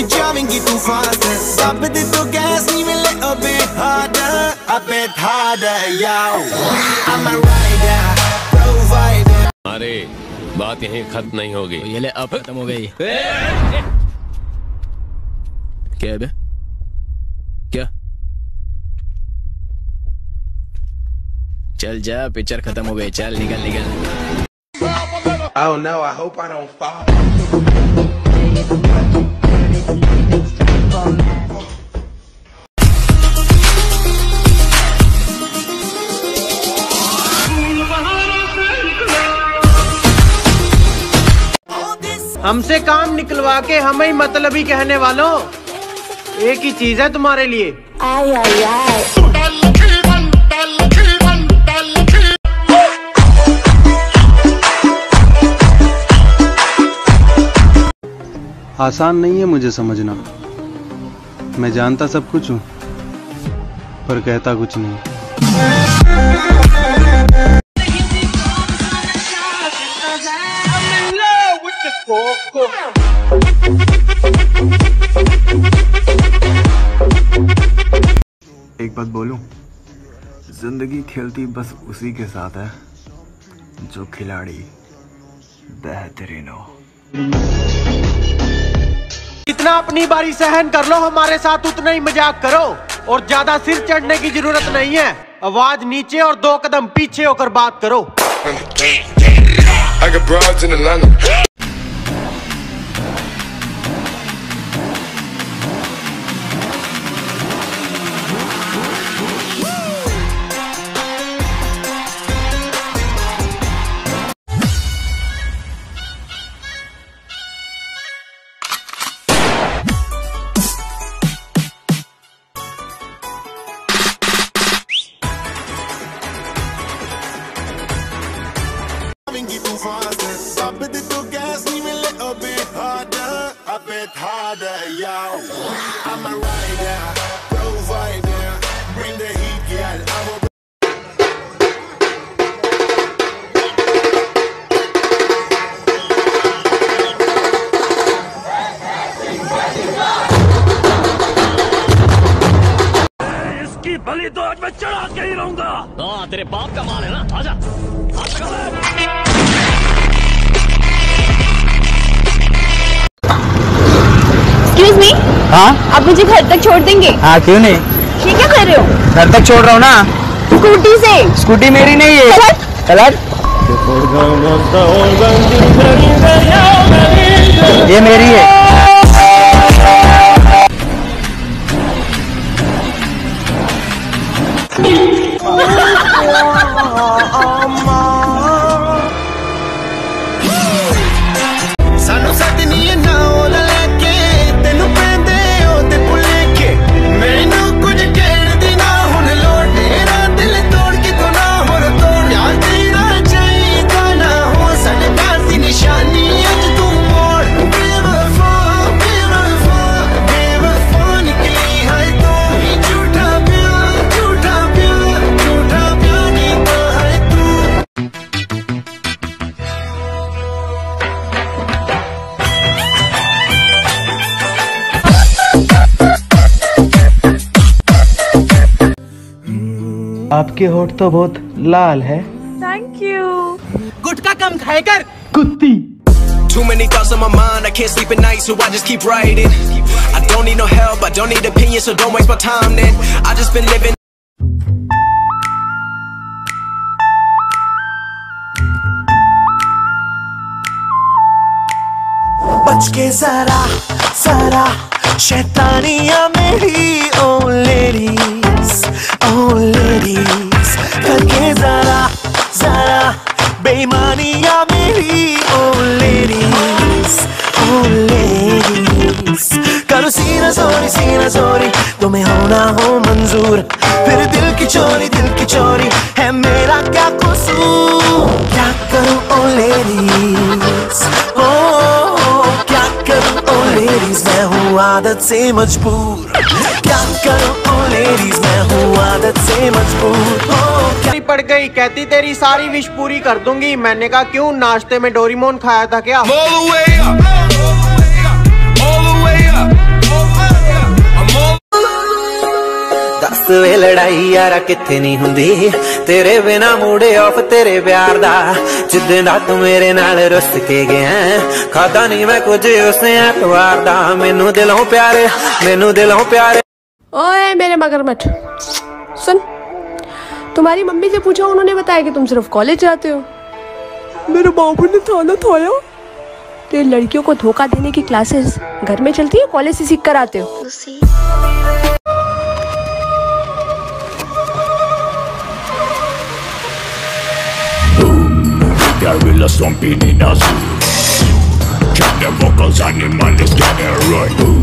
baby driving too fast Stop it to gas even a little bit harder A bit harder yo I'm a rider provider अरे बात यहीं खत्म नहीं होगी ये ले अब खत्म हो गई क्या है बे क्या चल जा पिक्चर खत्म हो गई चल निकल निकल Oh no, I hope I don't fall. हमसे काम निकलवा के हमें ही मतलबी कहने वालों। एक ही चीज़ है तुम्हारे लिए. आसान नहीं है मुझे समझना। मैं जानता सब कुछ हूँ पर कहता कुछ नहीं। एक बात बोलूँ? ज़िंदगी खेलती बस उसी के साथ है जो खिलाड़ी बेहतरीन हो। जितना अपनी बारी सहन कर लो हमारे साथ उतना ही मज़ाक करो और ज़्यादा सिर चढ़ने की ज़रूरत नहीं है। आवाज़ नीचे और दो कदम पीछे होकर बात करो। I got broads in Atlanta. Driving too fast Stop it. To gas even little bit harder A bit harder yo. I'm a rider बलि तो आज मैं चढ़ा के ही रहूँगा। हाँ तेरे बाप का माल है ना? आजा। me? हाँ? आप मुझे घर तक छोड़ देंगे? हाँ क्यों नहीं? ये क्या कर रहे हो? घर तक छोड़ रहा हूँ ना। स्कूटी से। स्कूटी मेरी नहीं है। चलो। कलर ये मेरी है। ôm आपके होठ तो बहुत लाल है Thank you. गुटका कम खाए कर कुत्ती Too many thoughts on my mind, I can't sleep at night, so I just keep writing. I don't need no help, I don't need opinions, so don't waste my time then. I just been living. बच के जरा जरा शैतानियाँ मेरी ओ ladies ओ ladies करके जरा जरा बेईमानियाँ मेरी ओ ladies ओ ladies करो सीना चोरी सीना चोरी तुम्हें होना हो मंजूर फिर दिल की चोरी दिल की चोरी है मेरा क्या कसूर क्या करूँ ओ लेडीज़ आदत से मजबूर। क्या करूँ ओ लेडीज़ मैं हूँ आदत से मजबूर। ओ पड़ गई कहती तेरी सारी विश पूरी कर दूँगी। मैंने कहा क्यों नाश्ते में डोरीमोन खाया था क्या? ਵੇ ਲੜਾਈ ਯਾਰਾ ਕਿੱਥੇ ਨਹੀਂ ਹੁੰਦੀ ਤੇਰੇ ਬਿਨਾ ਮੂੜੇ ਆਫ ਤੇਰੇ ਪਿਆਰ ਦਾ ਜਿੱਦਾਂ ਦਾ ਤੂੰ ਮੇਰੇ ਨਾਲ ਰੁੱਸ ਕੇ ਗਿਆ ਖਾਦਾ ਨਹੀਂ ਮੈਂ ਕੁਝ ਉਸ ਐਤਵਾਰ ਦਾ ਮੈਨੂੰ ਦਿਲੋਂ ਪਿਆਰੇ ਮੈਨੂੰ ਦਿਲੋਂ ਪਿਆਰੇ ओए मेरे मगरमच्छ सुन तुम्हारी मम्मी से पूछा उन्होंने बताया कि तुम सिर्फ कॉलेज जाते हो मेरे बाबू ने थाना थाया तो ये लड़कियों को धोखा देने की क्लासेस घर में चलती है कॉलेज से सीख कर आते हो Gorilla stomping in a zoo. Check the vocals, animal is getting right.